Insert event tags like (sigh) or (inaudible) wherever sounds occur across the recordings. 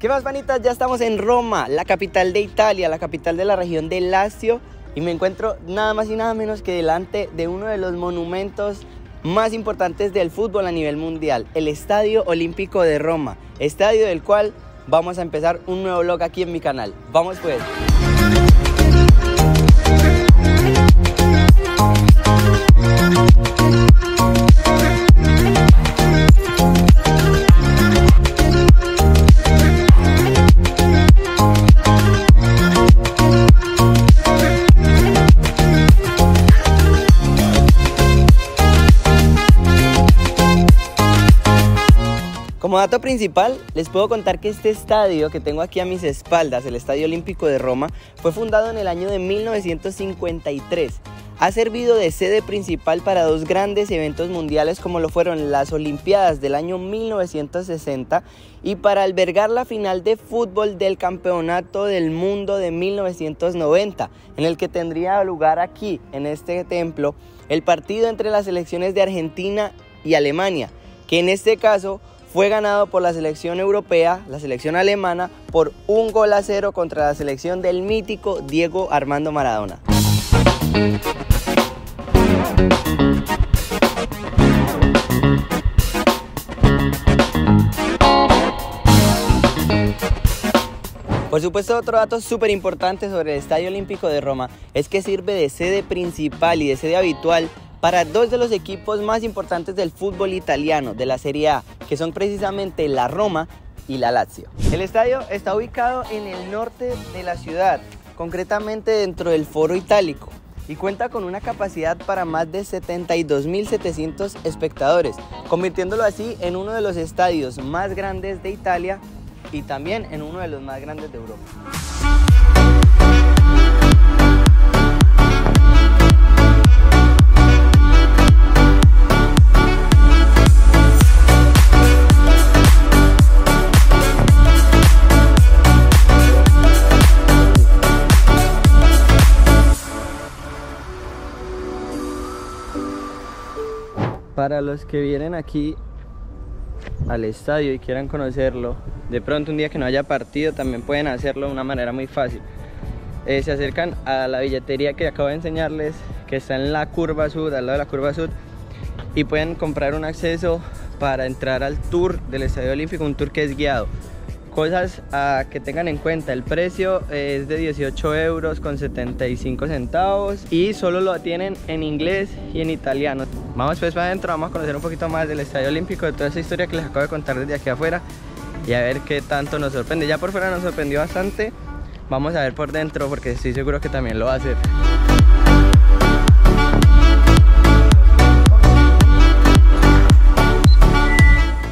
¿Qué más, vanitas? Ya estamos en Roma, la capital de Italia, la capital de la región de Lazio. Y me encuentro nada más y nada menos que delante de uno de los monumentos más importantes del fútbol a nivel mundial, el Estadio Olímpico de Roma. Estadio del cual vamos a empezar un nuevo vlog aquí en mi canal. Vamos pues. Como dato principal, les puedo contar que este estadio que tengo aquí a mis espaldas, el Estadio Olímpico de Roma, fue fundado en el año de 1953. Ha servido de sede principal para dos grandes eventos mundiales como lo fueron las Olimpiadas del año 1960 y para albergar la final de fútbol del Campeonato del Mundo de 1990, en el que tendría lugar aquí, en este templo, el partido entre las selecciones de Argentina y Alemania, que en este caso fue ganado por la selección europea, la selección alemana, por un gol a cero contra la selección del mítico Diego Armando Maradona. Por supuesto, otro dato súper importante sobre el Estadio Olímpico de Roma es que sirve de sede principal y de sede habitual para dos de los equipos más importantes del fútbol italiano de la Serie A, que son precisamente la Roma y la Lazio. El estadio está ubicado en el norte de la ciudad, concretamente dentro del Foro Itálico, y cuenta con una capacidad para más de 72.700 espectadores, convirtiéndolo así en uno de los estadios más grandes de Italia y también en uno de los más grandes de Europa. Para los que vienen aquí al estadio y quieran conocerlo, de pronto un día que no haya partido también pueden hacerlo de una manera muy fácil. Eh, se acercan a la billetería que acabo de enseñarles, que está en la curva sur, al lado de la curva sur, y pueden comprar un acceso para entrar al tour del Estadio Olímpico, un tour que es guiado. Cosas a que tengan en cuenta, el precio es de 18 euros con 75 centavos y solo lo tienen en inglés y en italiano. Vamos pues para adentro, vamos a conocer un poquito más del Estadio Olímpico, de toda esa historia que les acabo de contar desde aquí afuera y a ver qué tanto nos sorprende. Ya por fuera nos sorprendió bastante, vamos a ver por dentro porque estoy seguro que también lo va a hacer.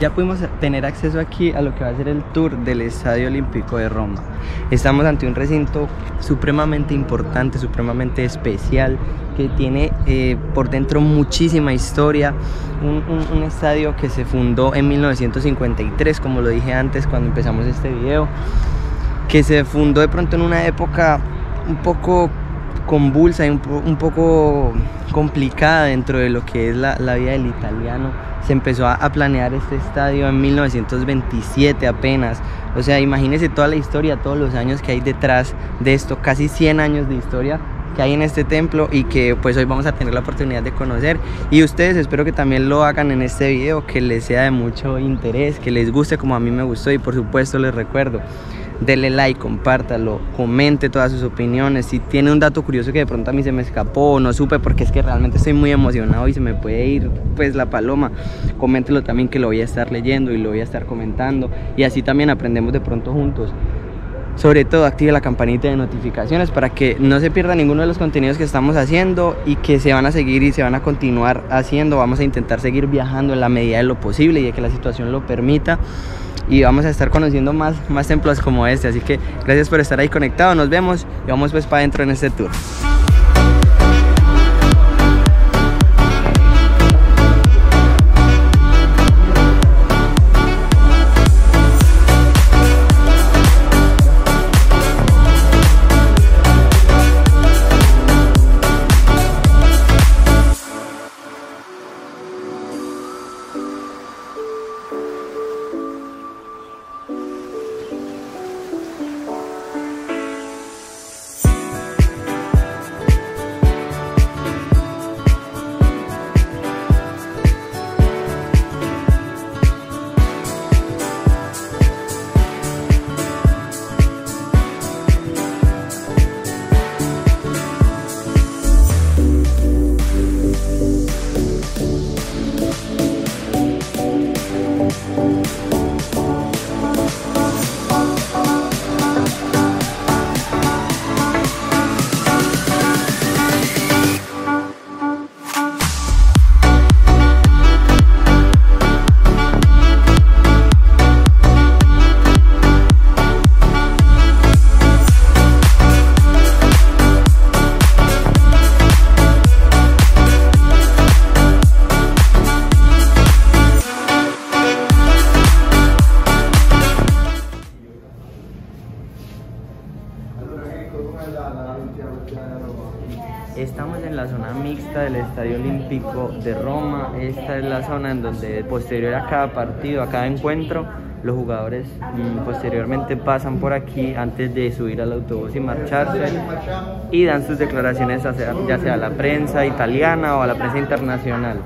Ya pudimos tener acceso aquí a lo que va a ser el tour del Estadio Olímpico de Roma. Estamos ante un recinto supremamente importante, supremamente especial, que tiene eh, por dentro muchísima historia. Un, un, estadio que se fundó en 1953, como lo dije antes cuando empezamos este video, que se fundó de pronto en una época un poco convulsa y un, un poco complicada dentro de lo que es la, la vida del italiano se empezó a, planear este estadio en 1927 apenas. O sea, imagínense toda la historia, todos los años que hay detrás de esto, casi 100 años de historia que hay en este templo y que pues hoy vamos a tener la oportunidad de conocer y ustedes espero que también lo hagan en este video que les sea de mucho interés que les guste como a mí me gustó y por supuesto les recuerdo Dele like, compártalo, comente todas sus opiniones. Si tiene un dato curioso que de pronto a mí se me escapó o no supe porque es que realmente estoy muy emocionado y se me puede ir pues la paloma, coméntelo también que lo voy a estar leyendo y lo voy a estar comentando y así también aprendemos de pronto juntos. Sobre todo active la campanita de notificaciones para que no se pierda ninguno de los contenidos que estamos haciendo y que se van a seguir y se van a continuar haciendo. Vamos a intentar seguir viajando en la medida de lo posible y de que la situación lo permita y vamos a estar conociendo más, más templos como este. Así que gracias por estar ahí conectado, nos vemos y vamos pues para adentro en este tour. Estadio Olímpico de Roma. Esta es la zona en donde posterior a cada partido, a cada encuentro, los jugadores mm, posteriormente pasan por aquí antes de subir al autobús y marcharse y dan sus declaraciones ya sea a la prensa italiana o a la prensa internacional.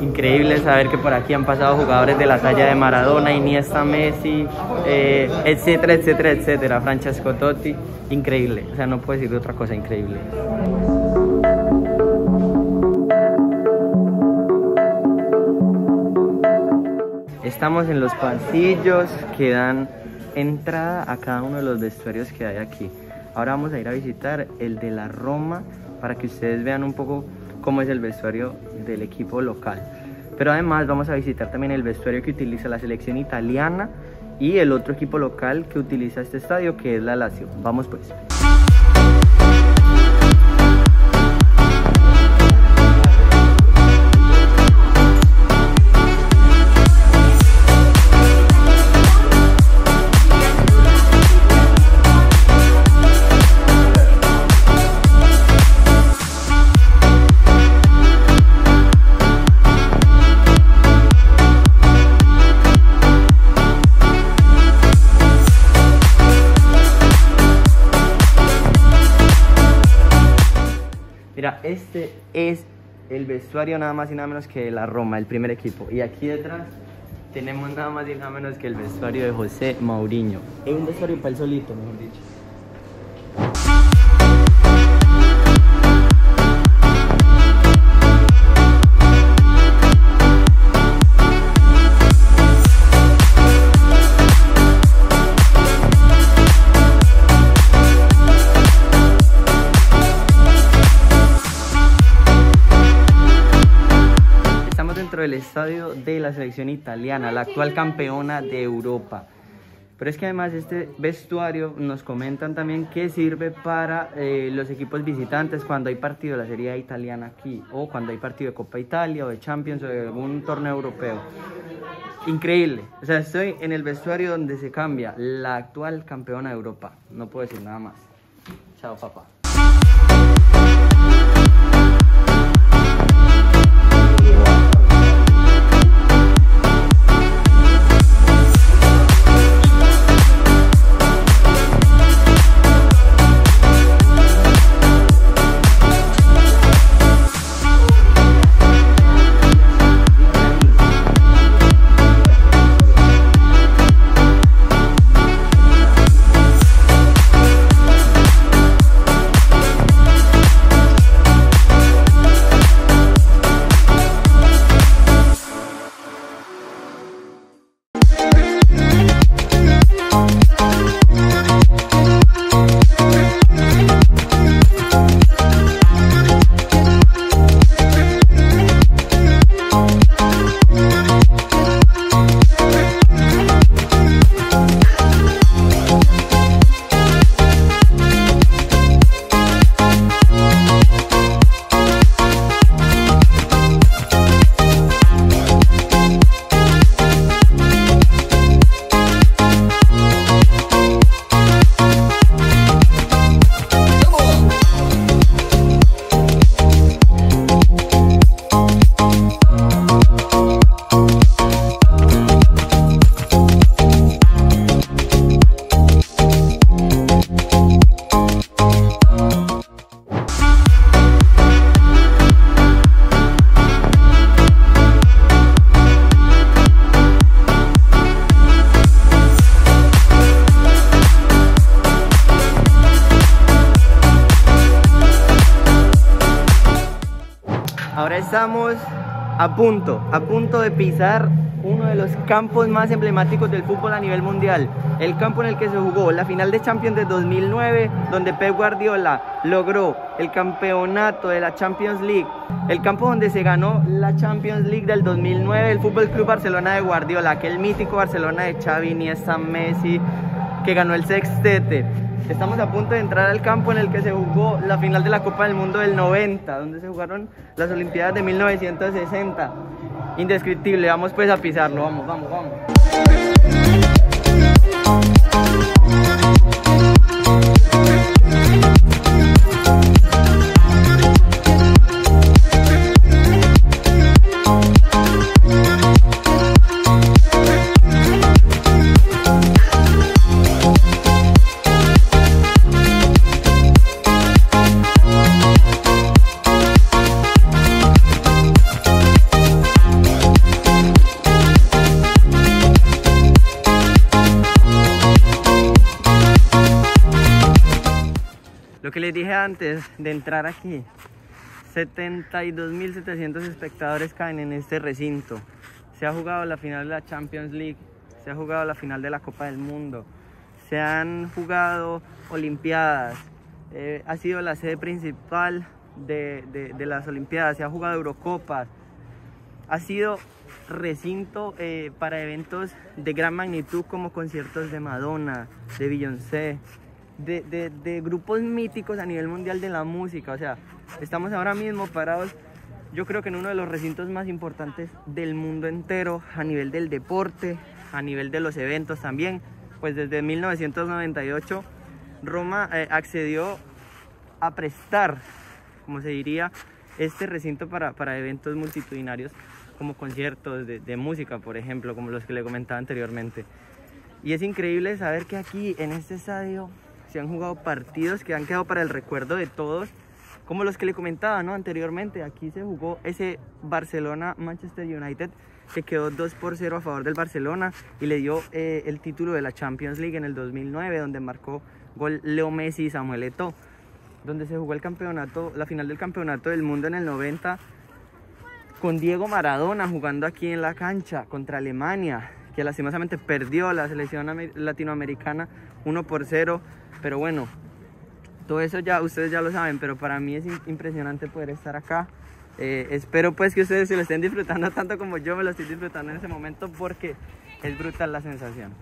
Increíble saber que por aquí han pasado jugadores de la talla de Maradona, Iniesta, Messi, eh, etcétera, etcétera, etcétera, Francesco Totti, increíble, o sea, no puedo decir otra cosa increíble. Estamos en los pasillos que dan entrada a cada uno de los vestuarios que hay aquí. Ahora vamos a ir a visitar el de la Roma para que ustedes vean un poco cómo es el vestuario del equipo local. Pero además vamos a visitar también el vestuario que utiliza la selección italiana y el otro equipo local que utiliza este estadio que es la Lazio. Vamos pues. Este es el vestuario nada más y nada menos que la Roma, el primer equipo. Y aquí detrás tenemos nada más y nada menos que el vestuario de José Mauriño. Es un vestuario para el solito, mejor dicho. Selección italiana, la actual campeona de Europa. Pero es que además este vestuario nos comentan también que sirve para eh, los equipos visitantes cuando hay partido de la Serie italiana aquí, o cuando hay partido de Copa Italia, o de Champions, o de algún torneo europeo. Increíble. O sea, estoy en el vestuario donde se cambia la actual campeona de Europa. No puedo decir nada más. Chao, papá. Punto, a punto de pisar uno de los campos más emblemáticos del fútbol a nivel mundial. El campo en el que se jugó la final de Champions de 2009, donde Pep Guardiola logró el campeonato de la Champions League. El campo donde se ganó la Champions League del 2009, el Fútbol Club Barcelona de Guardiola, aquel mítico Barcelona de Xavi, Iniesta, Messi, que ganó el sextete. Estamos a punto de entrar al campo en el que se jugó la final de la Copa del Mundo del 90, donde se jugaron las Olimpiadas de 1960. Indescriptible, vamos pues a pisarlo, vamos, vamos, vamos. Que les dije antes de entrar aquí, 72.700 espectadores caen en este recinto. Se ha jugado la final de la Champions League, se ha jugado la final de la Copa del Mundo, se han jugado Olimpiadas, eh, ha sido la sede principal de, de, las Olimpiadas, se ha jugado Eurocopas, ha sido recinto eh, para eventos de gran magnitud como conciertos de Madonna, de Beyoncé, de, de, de, grupos míticos a nivel mundial de la música. O sea, estamos ahora mismo parados, yo creo que en uno de los recintos más importantes del mundo entero, a nivel del deporte, a nivel de los eventos también. Pues desde 1998 Roma eh, accedió a prestar, como se diría, este recinto para, para eventos multitudinarios como conciertos de, de, música, por ejemplo, como los que le comentaba anteriormente. Y es increíble saber que aquí en este estadio se han jugado partidos que han quedado para el recuerdo de todos, como los que le comentaba ¿no? anteriormente. Aquí se jugó ese Barcelona-Manchester United que quedó 2 por 0 a favor del Barcelona y le dio eh, el título de la Champions League en el 2009, donde marcó gol Leo Messi y Samuel Eto'o, donde se jugó el campeonato, la final del campeonato del mundo en el 90 con Diego Maradona jugando aquí en la cancha contra Alemania, que lastimosamente perdió la selección latinoamericana 1 por 0, pero bueno, todo eso ya ustedes ya lo saben, pero para mí es impresionante poder estar acá. Eh, espero pues que ustedes se lo estén disfrutando tanto como yo me lo estoy disfrutando en ese momento porque es brutal la sensación.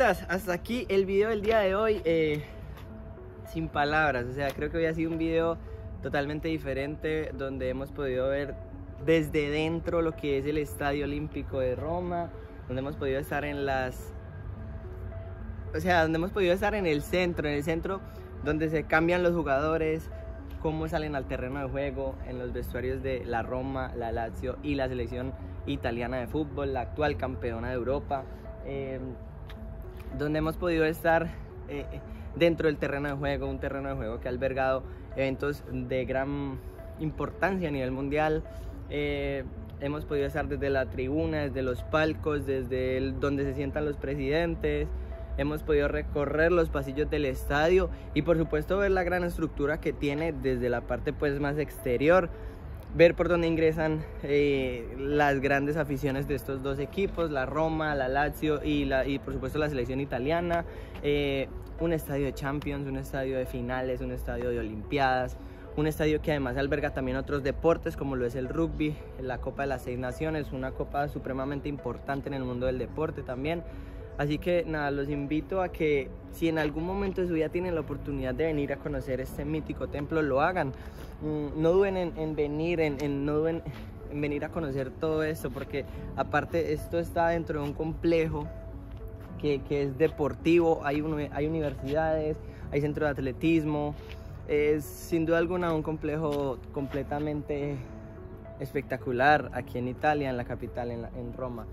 Hasta aquí el video del día de hoy. Eh, sin palabras, o sea, creo que hoy ha sido un video totalmente diferente donde hemos podido ver desde dentro lo que es el Estadio Olímpico de Roma, donde hemos podido estar en las... O sea, donde hemos podido estar en el centro, en el centro donde se cambian los jugadores, cómo salen al terreno de juego, en los vestuarios de la Roma, la Lazio y la selección italiana de fútbol, la actual campeona de Europa. Eh, donde hemos podido estar eh, dentro del terreno de juego, un terreno de juego que ha albergado eventos de gran importancia a nivel mundial. Eh, hemos podido estar desde la tribuna, desde los palcos, desde donde se sientan los presidentes. Hemos podido recorrer los pasillos del estadio y por supuesto ver la gran estructura que tiene desde la parte pues más exterior ver por dónde ingresan eh, las grandes aficiones de estos dos equipos, la Roma, la Lazio y, la, y por supuesto la selección italiana, eh, un estadio de Champions, un estadio de finales, un estadio de Olimpiadas, un estadio que además alberga también otros deportes como lo es el rugby, la Copa de las Seis Naciones, una copa supremamente importante en el mundo del deporte también. Así que nada, los invito a que si en algún momento de su vida tienen la oportunidad de venir a conocer este mítico templo, lo hagan. Mm, no duden en, venir, en, no duden (laughs) en venir a conocer todo esto, porque aparte esto está dentro de un complejo que, es deportivo, hay, hay universidades, hay centro de atletismo, es sin duda alguna un complejo completamente espectacular aquí en Italia, en la capital, en Roma.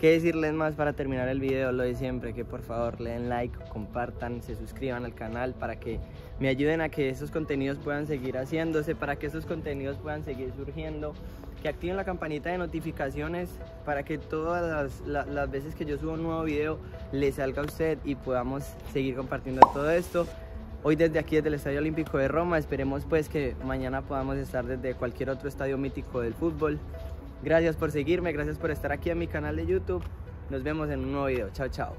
¿Qué decirles más para terminar el video? Lo de siempre, que por favor le den like, compartan, se suscriban al canal para que me ayuden a que esos contenidos puedan seguir haciéndose, para que esos contenidos puedan seguir surgiendo, que activen la campanita de notificaciones para que todas las, las veces que yo subo un nuevo video le salga a usted y podamos seguir compartiendo todo esto. Hoy desde aquí, desde el Estadio Olímpico de Roma, esperemos pues que mañana podamos estar desde cualquier otro estadio mítico del fútbol. Gracias por seguirme, gracias por estar aquí en mi canal de YouTube. Nos vemos en un nuevo video. Chao, chao.